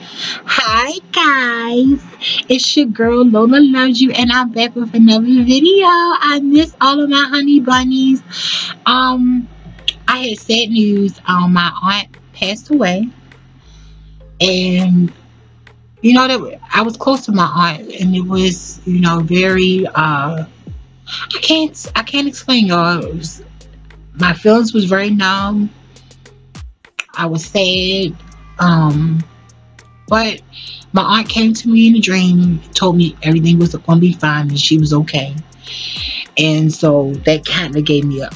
Hi guys, it's your girl Lola Loves You and I'm back with another video. I miss all of my honey bunnies. Um, I had sad news. Um, my aunt passed away. And you know that I was close to my aunt and it was, you know, very uh I can't I can't explain y'all. My feelings was very numb. I was sad. Um but my aunt came to me in a dream, told me everything was going to be fine and she was okay. And so that kind of gave me a,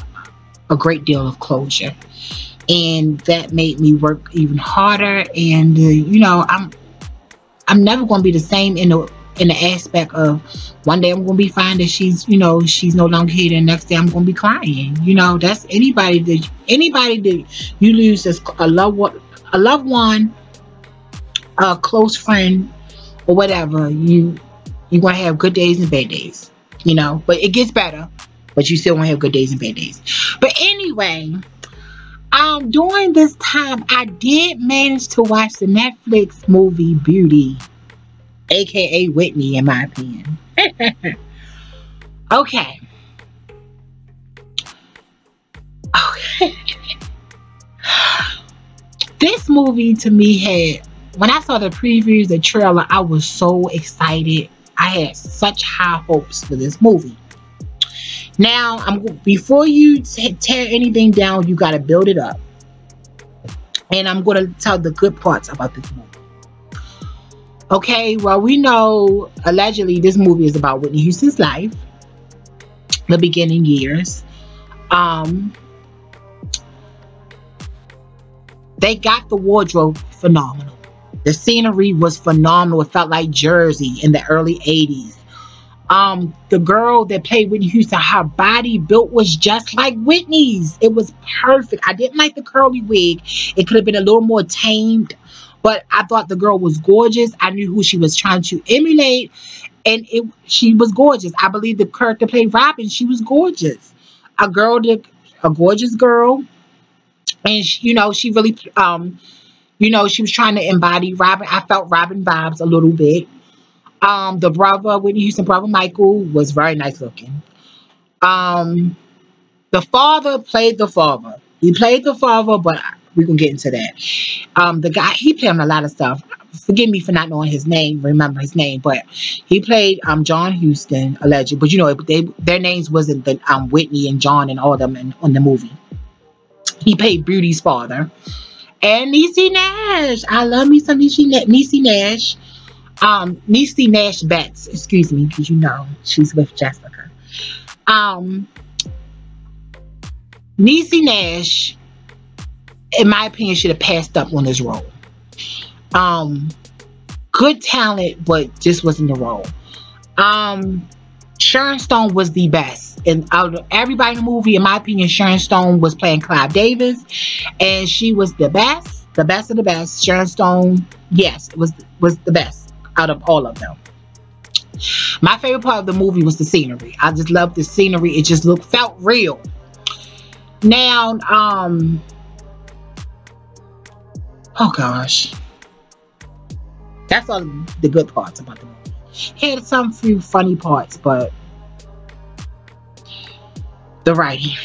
a great deal of closure. And that made me work even harder. And, uh, you know, I'm I'm never going to be the same in the in the aspect of one day I'm going to be fine that she's, you know, she's no longer here. The next day I'm going to be crying. You know, that's anybody that anybody that you lose as a loved a loved one a close friend or whatever, you you to have good days and bad days, you know. But it gets better, but you still to have good days and bad days. But anyway, um, during this time, I did manage to watch the Netflix movie Beauty, aka Whitney, in my opinion. okay. Okay. this movie to me had when I saw the previews, the trailer, I was so excited. I had such high hopes for this movie. Now, I'm before you tear anything down, you got to build it up. And I'm going to tell the good parts about this movie. Okay, well, we know allegedly this movie is about Whitney Houston's life, the beginning years. Um, they got the wardrobe phenomenal. The scenery was phenomenal. It felt like Jersey in the early 80s. Um, the girl that played Whitney Houston, her body built was just like Whitney's. It was perfect. I didn't like the curly wig. It could have been a little more tamed, but I thought the girl was gorgeous. I knew who she was trying to emulate, and it she was gorgeous. I believe the character played Robyn. She was gorgeous. A girl that a gorgeous girl, and she, you know she really um you know, she was trying to embody Robyn. I felt Robyn vibes a little bit. Um, the brother, Whitney Houston brother Michael, was very nice looking. Um, the father played the father. He played the father, but we're gonna get into that. Um, the guy he played on a lot of stuff. Forgive me for not knowing his name, remember his name, but he played um John Houston, alleged. But you know, they their names wasn't the um Whitney and John and all them in, in the movie. He played Beauty's father and Niecy Nash. I love me some Niecy, Niecy Nash. Um, Niecy Nash Betts, excuse me, because you know she's with Jessica. Um, Niecy Nash, in my opinion, should have passed up on this role. Um, good talent, but just wasn't the role. Um, Sharon Stone was the best. And out of everybody in the movie, in my opinion, Sharon Stone was playing Clive Davis. And she was the best, the best of the best. Sharon Stone, yes, was was the best out of all of them. My favorite part of the movie was the scenery. I just loved the scenery. It just looked felt real. Now, um oh gosh. That's all the good parts about the movie had some few funny parts, but the writing.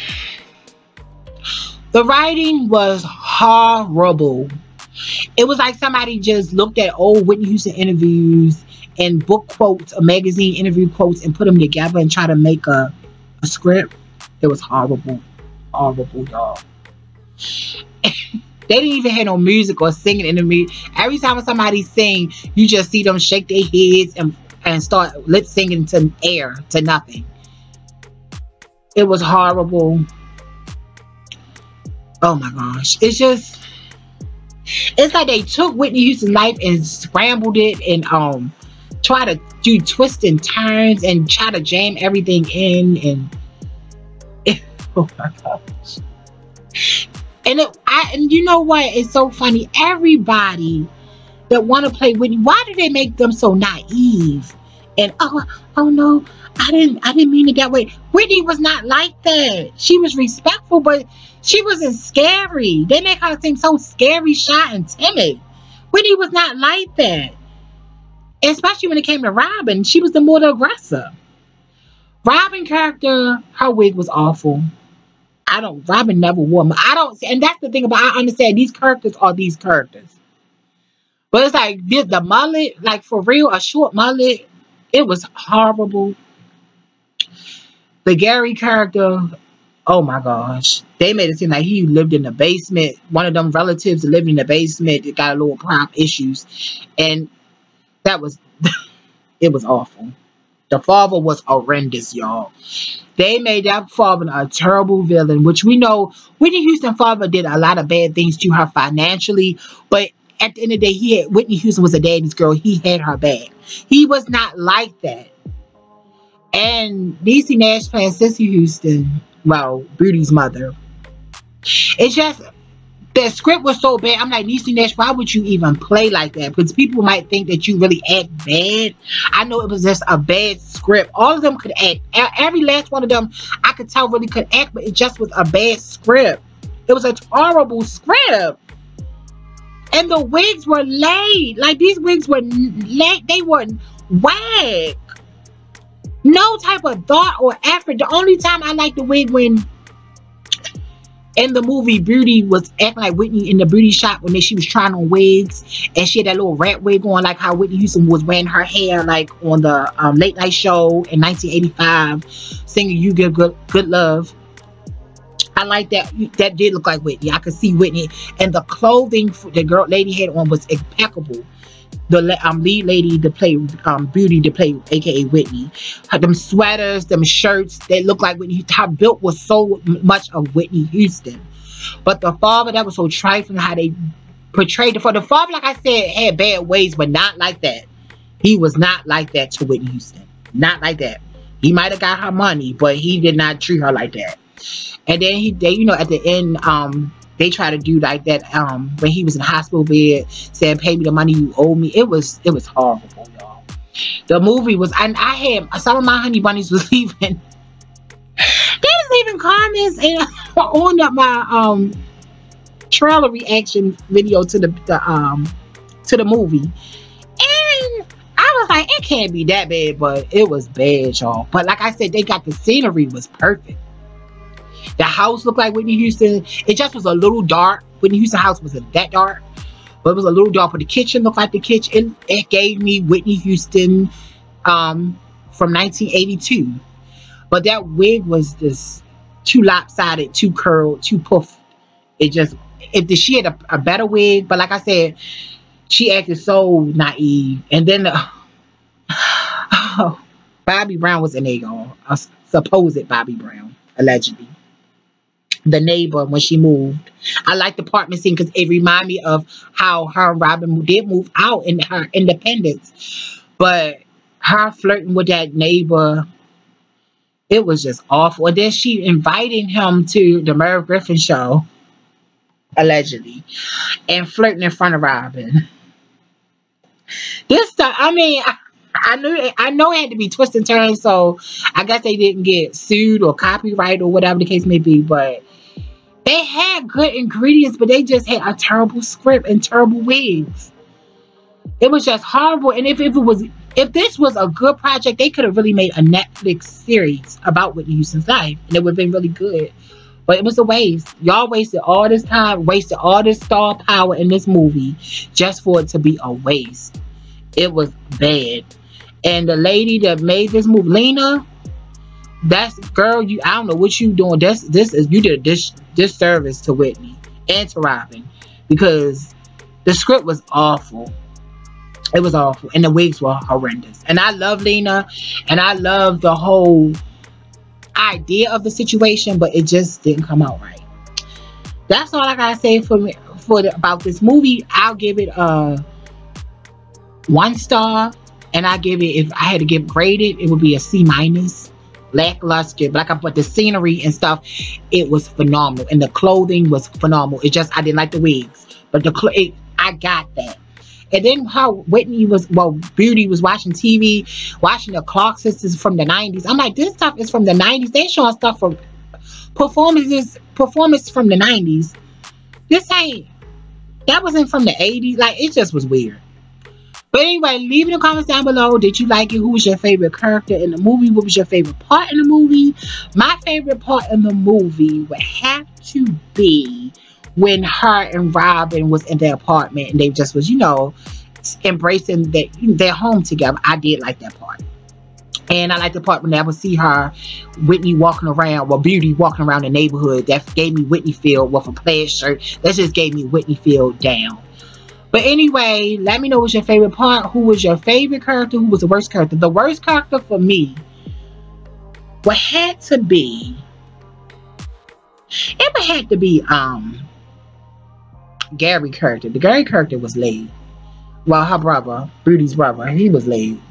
The writing was horrible. It was like somebody just looked at old Whitney Houston interviews and book quotes, a magazine interview quotes, and put them together and try to make a, a script. It was horrible. Horrible, y'all. They didn't even have no music or singing in the movie. Every time somebody sing, you just see them shake their heads and, and start lip singing to air, to nothing. It was horrible. Oh my gosh. It's just it's like they took Whitney Houston's life and scrambled it and um try to do twists and turns and try to jam everything in and oh my gosh and it, I, and you know what? It's so funny. Everybody that want to play Whitney, why do they make them so naive? And oh, oh no, I didn't, I didn't mean it that way. Whitney was not like that. She was respectful, but she wasn't scary. They make her seem so scary, shy, and timid. Whitney was not like that. Especially when it came to Robyn. She was the more the aggressor. Robyn character, her wig was awful. I don't, Robyn never wore. I don't, and that's the thing about, I understand these characters are these characters. But it's like this, the mullet, like for real, a short mullet, it was horrible. The Gary character, oh my gosh. They made it seem like he lived in the basement. One of them relatives lived in the basement that got a little prop issues. And that was, it was awful. The father was horrendous, y'all. They made that father a terrible villain, which we know Whitney Houston father did a lot of bad things to her financially, but at the end of the day, he had, Whitney Houston was a daddy's girl. He had her back. He was not like that. And Niecy Nash playing Cissy Houston, well, Beauty's mother. It's just the script was so bad. I'm like, Niecy Nash, why would you even play like that? Because people might think that you really act bad. I know it was just a bad script. All of them could act. Every last one of them, I could tell really could act, but it just was a bad script. It was a horrible script. And the wigs were laid. Like these wigs were laid. They were whack. No type of thought or effort. The only time I liked the wig when in the movie, Beauty was acting like Whitney in the beauty shop when she was trying on wigs, and she had that little rat wig on, like how Whitney Houston was wearing her hair, like on the um, late night show in 1985, singing "You Give Good Good Love." I like that. That did look like Whitney. I could see Whitney, and the clothing the girl lady had on was impeccable the um, lead lady to play um, Beauty to play aka Whitney. Her, them sweaters, them shirts, they look like Whitney. Her built was so much of Whitney Houston. But the father, that was so trifling how they portrayed it. For the father, like I said, had bad ways, but not like that. He was not like that to Whitney Houston. Not like that. He might have got her money, but he did not treat her like that. And then he, they, you know, at the end, um, they try to do like that um when he was in hospital bed saying pay me the money you owe me it was it was horrible y'all the movie was and i had some of my honey bunnies was leaving they was leaving comments and on up my um trailer reaction video to the, the um to the movie and I was like, it can't be that bad, but it was bad, y'all. But like I said, they got the scenery was perfect. The house looked like Whitney Houston. It just was a little dark. Whitney Houston house wasn't that dark, but it was a little dark. But the kitchen looked like the kitchen. It gave me Whitney Houston um, from 1982. But that wig was just too lopsided, too curled, too puffed. It just, if she had a, a, better wig, but like I said, she acted so naive. And then oh, Bobby Brown was in there, y'all. A supposed Bobby Brown, allegedly the neighbor when she moved. I like the apartment scene because it reminded me of how her and Robyn did move out in her independence. But her flirting with that neighbor, it was just awful. And then she inviting him to the Merv Griffin show, allegedly, and flirting in front of Robyn. This stuff, I mean, I, I knew I know it had to be twist and turn, so I guess they didn't get sued or copyright or whatever the case may be, but they had good ingredients, but they just had a terrible script and terrible wigs. It was just horrible. And if, if it was if this was a good project, they could have really made a Netflix series about Whitney Houston's life. And it would have been really good. But it was a waste. Y'all wasted all this time, wasted all this star power in this movie just for it to be a waste. It was bad. And the lady that made this movie, Lena, that's girl, you I don't know what you doing. That's this is you did a dis disservice to Whitney and to Robyn because the script was awful. It was awful, and the wigs were horrendous. And I love Lena, and I love the whole idea of the situation, but it just didn't come out right. That's all I gotta say for me for the, about this movie. I'll give it a one star, and I give it if I had to give graded, it would be a C minus lackluster, but like I put the scenery and stuff, it was phenomenal. And the clothing was phenomenal. It just, I didn't like the wigs, but the, it, I got that. And then how Whitney was, well, Beauty was watching TV, watching the Clark sisters from the 90s. I'm like, this stuff is from the 90s. They showing stuff from performances, performance from the 90s. This ain't, that wasn't from the 80s. Like it just was weird. But anyway, leave in the comments down below. Did you like it? Who was your favorite character in the movie? What was your favorite part in the movie? My favorite part in the movie would have to be when her and Robyn was in their apartment and they just was, you know, embracing their, their home together. I did like that part. And I like the part when I would see her, Whitney walking around, well, Beauty walking around the neighborhood. That gave me Whitney Field with a plaid shirt. That just gave me Whitney Field down. But anyway, let me know what's your favorite part. Who was your favorite character? Who was the worst character? The worst character for me what had to be it would have to be um Gary character. The Gary character was laid. Well, her brother, Beauty's brother, he was laid.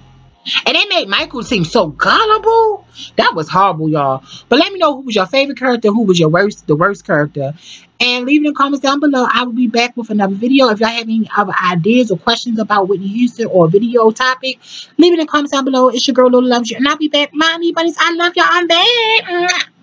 And they made Michael seem so gullible. That was horrible, y'all. But let me know who was your favorite character, who was your worst, the worst character. And leave it in the comments down below. I will be back with another video. If y'all have any other ideas or questions about Whitney Houston or video topic, leave it in the comments down below. It's your girl, Lola Loves You. And I'll be back. Mommy bunnies, I love y'all. I'm back.